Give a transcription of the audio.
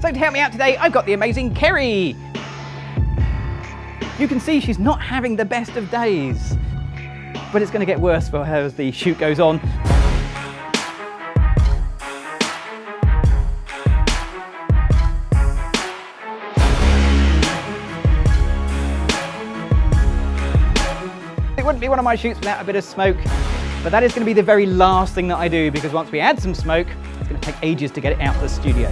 So to help me out today, I've got the amazing Kerry. You can see she's not having the best of days, but it's going to get worse for her as the shoot goes on. It wouldn't be one of my shoots without a bit of smoke, but that is going to be the very last thing that I do because once we add some smoke, it's going to take ages to get it out of the studio.